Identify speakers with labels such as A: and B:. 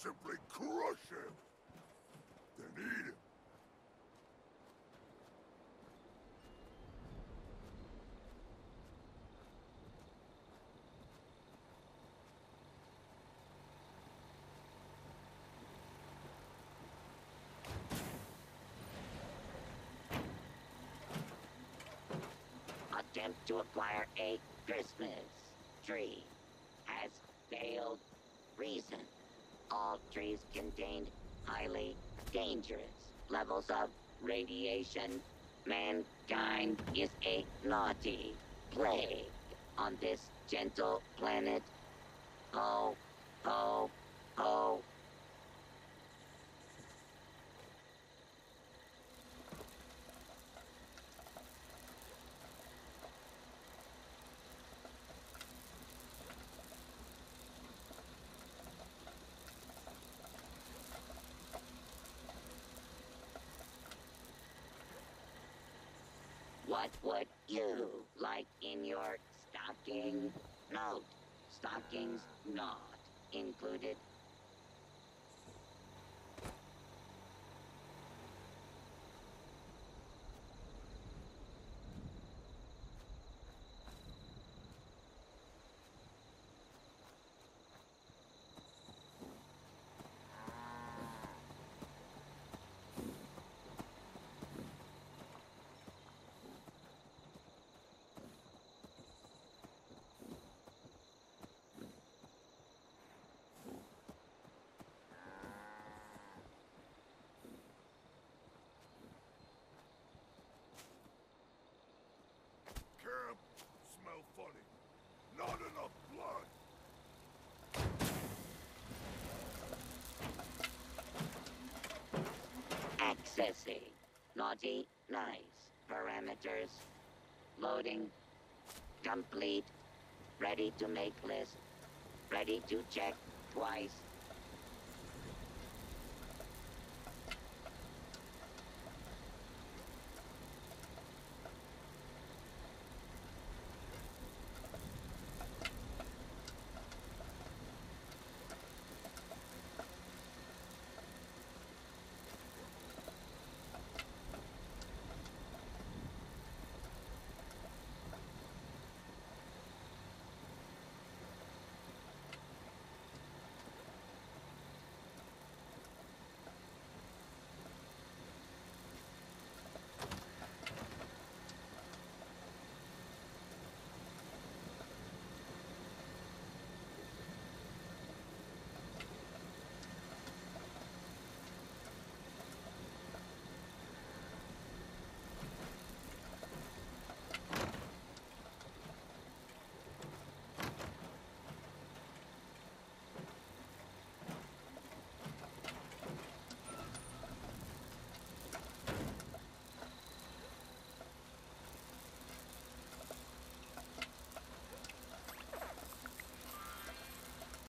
A: Simply crush him. Then eat him.
B: Attempt to acquire a Christmas tree has failed. Reason. All trees contained highly dangerous levels of radiation. Mankind is a naughty plague on this gentle planet. Ho, ho, ho. What would you like in your stocking? Note, stockings not included.
A: Not enough blood.
B: Accessing. Naughty, nice. Parameters. Loading. Complete. Ready to make list. Ready to check twice.